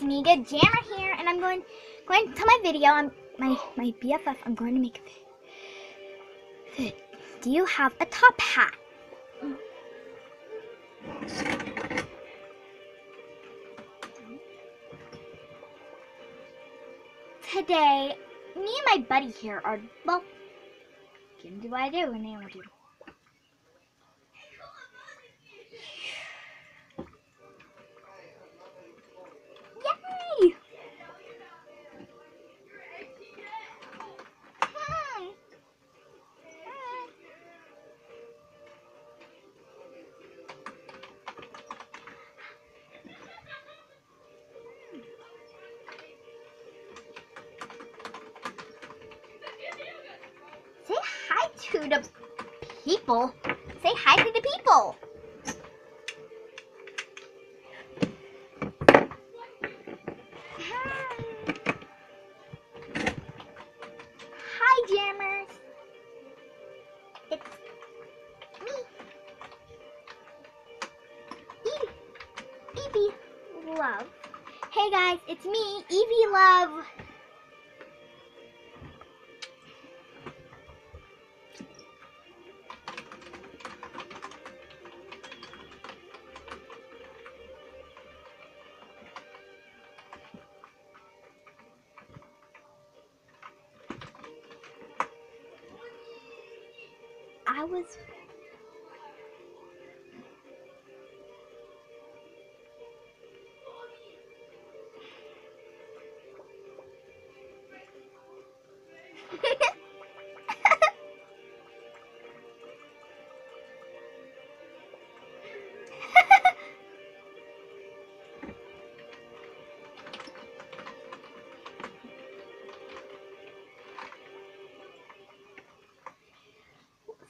good Jammer here, and I'm going going to my video. I'm my my BFF. I'm going to make a vid. Do you have a top hat? Today, me and my buddy here are well. What do I do? And I do. To the people. Say hi to the people. Hi, Jammers. It's me. Eevee. Eevee Love. Hey guys, it's me, Eevee Love. I was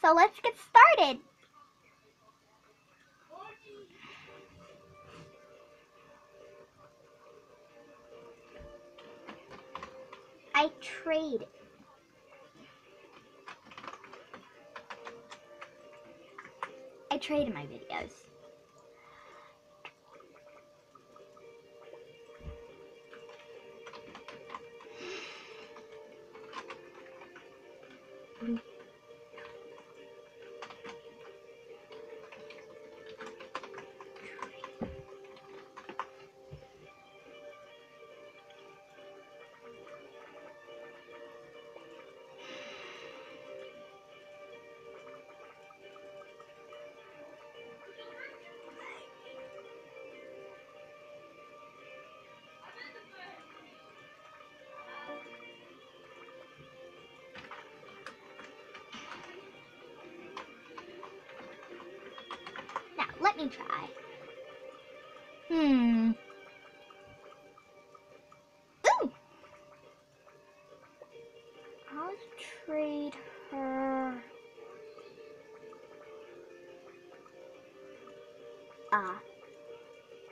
So let's get started. I trade. I trade in my videos. Me try. Hmm. Ooh! I'll trade her. A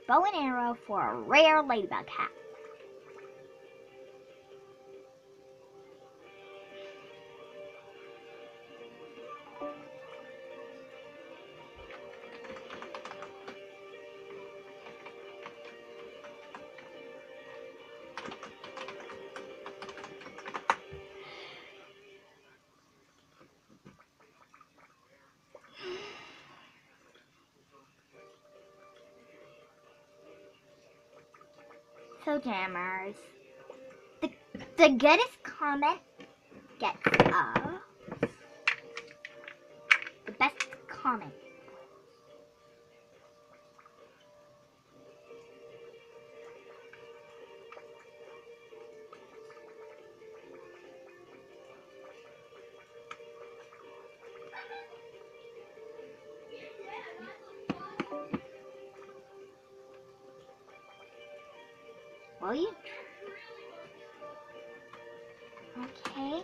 bow and arrow for a rare ladybug hat. So jammers, the the goodest comment gets a the best comment. Will you? Okay.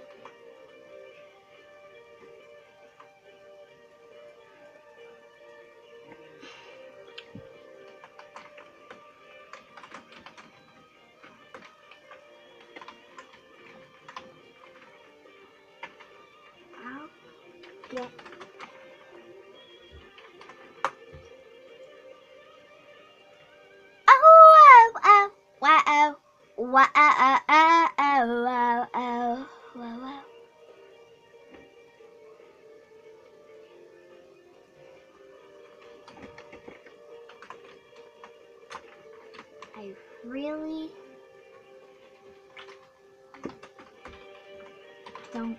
I'll get I really don't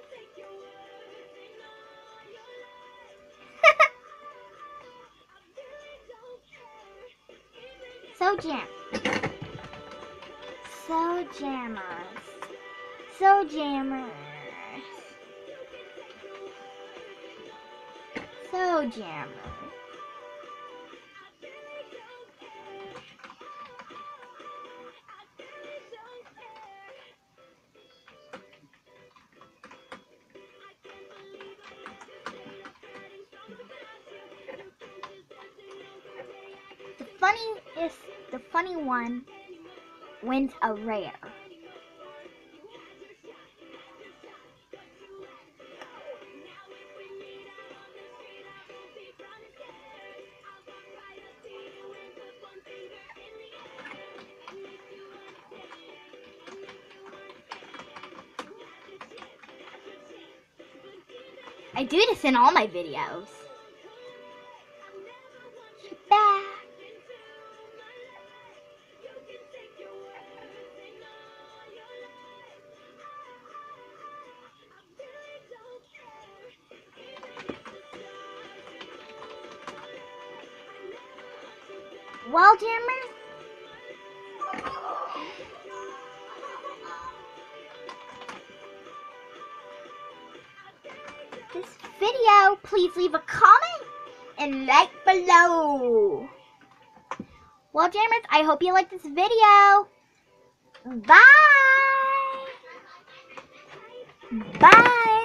so jam. So jammers. So jammers. So jammers. Is the funny one wins a rare. I do this in all my videos. Well, Jammer, this video, please leave a comment and like below. Well, Jammers, I hope you liked this video. Bye. Bye.